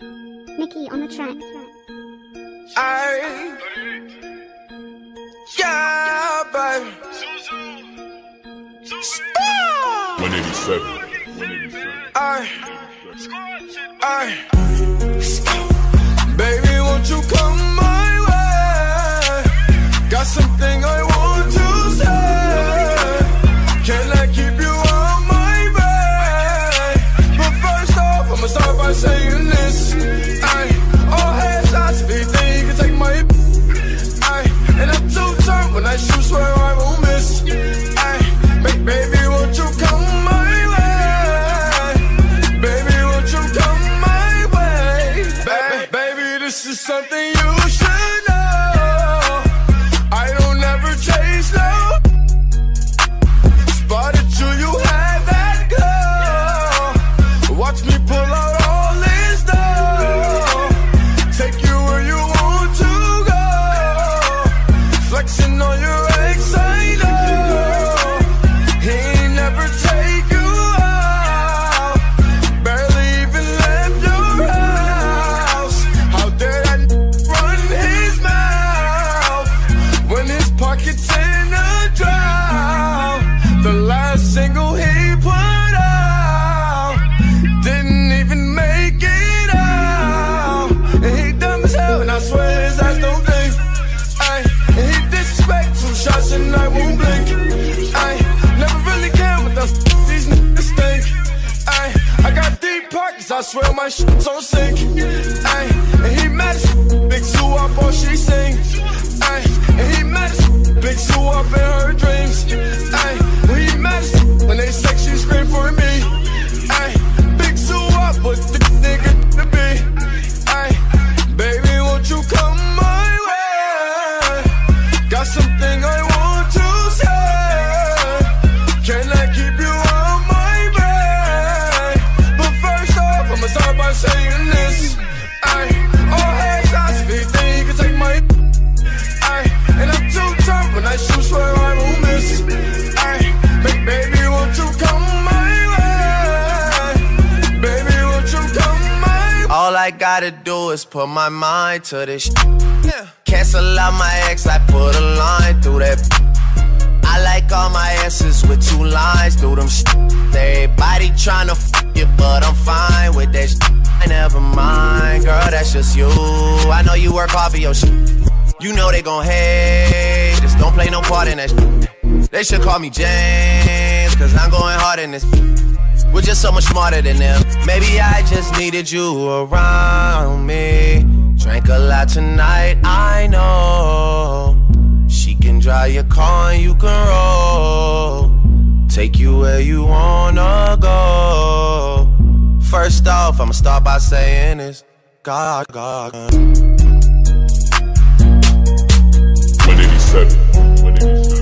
Mickey on the track. I, yeah, baby. 187. 187. I, I, baby, won't you come this is something you should know. I don't ever chase no. Spotted you, you had that girl. Watch me pull out all this dough. Take you where you want to go. Flexing on your ex, I know. I swear my shit's on sync. Ay, and he mad this. I all if you can take my I and I'm too tough when I shoot, swear I won't miss. I baby, won't you come my way? Baby, won't you come my way? All I gotta do is put my mind to this. sh- Cancel out my ex, I put a line through that. I like all my asses with two lines through them. Everybody tryna f you, but I'm fine with that. Girl, that's just you. I know you work hard for your shit. You know they gon' hate. Just don't play no part in that. sh- They should call me James, cause I'm going hard in this. We're just so much smarter than them. Maybe I just needed you around me. Drank a lot tonight, I know. She can drive your car and you can roll. Take you where you wanna go. First off, I'ma start by saying this. God, God. 187. 187.